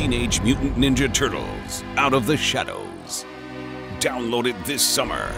Teenage Mutant Ninja Turtles Out of the Shadows. Download it this summer.